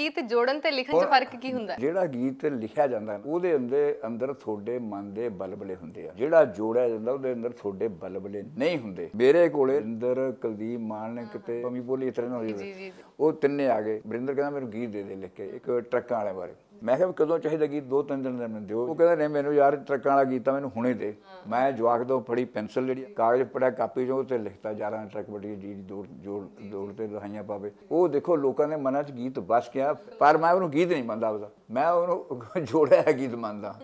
ਗੀਤ ਜੋੜਨ ਤੇ ਲਿਖਣ 'ਚ ਫ਼ਰਕ ਕੀ ਹੁੰਦਾ? ਜਿਹੜਾ ਗੀਤ ਲਿਖਿਆ ਜਾਂਦਾ ਉਹਦੇ ਅੰਦਰ ਅੰਦਰ ਤੁਹਾਡੇ ਮਨ ਦੇ ਬਲਬਲੇ ਹੁੰਦੇ ਆ। ਜਿਹੜਾ ਜੋੜਿਆ ਜਾਂਦਾ ਉਹਦੇ ਅੰਦਰ ਤੁਹਾਡੇ ਬਲਬਲੇ ਨਹੀਂ ਹੁੰਦੇ। ਮੇਰੇ ਕੋਲੇ ਅੰਦਰ ਕੁਲਦੀਪ ਮਾਨਕ ਤੇ ਪਮੀ ਬੋਲੀ ਇਸ ਤਰ੍ਹਾਂ ਨਾਲ ਹੋਈ ਜੀ, ਜੀ। ਉਹ ਤਿੰਨੇ ਆ ਗਏ। ਵਰਿੰਦਰ ਕਹਿੰਦਾ ਮੈਨੂੰ ਗੀਤ ਦੇ ਦੇ ਲਿਖ ਕੇ ਇੱਕ ਟਰੱਕਾਂ ਵਾਲੇ ਬਾਰੇ। ਮੈਂ ਕਿਹਾ ਵੀ ਕਦੋਂ ਚਾਹੀਦਾ ਗੀਤ ਦੋ ਤਿੰਨ ਦਿਨ ਦਾ ਮੈਨੂੰ ਦਿਓ। ਉਹ ਕਹਿੰਦਾ, ਨਹੀਂ, ਮੈਨੂੰ ਯਾਰ ਟਰੱਕਾਂ ਵਾਲਾ ਗੀਤ ਤਾਂ ਮੈਨੂੰ ਹੁਣੇ ਦੇ। ਮੈਂ ਜਵਾਕ ਤੋਂ ਫੜੀ ਪੈਨਸਲ ਜਿਹੜੀ ਕਾਗਜ਼ ਪੜਿਆ ਕਾਪੀ ਚੋਂ ਤੇ ਲਿਖਤਾ 11 ਟਰੱਕ ਵੱਡੀ ਜੀ ਦੌੜ ਜੋੜ ਦੌੜ ਤੇ ਲਹਾਈਆਂ ਪਾਵੇ। ਉਹ ਦੇਖੋ, ਲੋਕਾਂ ਦੇ ਮਨਾਂ 'ਚ ਗੀਤ ਵਸ ਗਿਆ, ਪਰ ਮੈਂ ਉਹਨੂੰ ਗੀਤ ਨਹੀਂ ਮੰਨਦਾ ਉਹਦਾ ਮੈਂ ਉਹਨੂੰ ਜੋੜਿਆ ਗੀਤ ਮੰਨਦਾ।